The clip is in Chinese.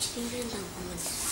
今天的我们。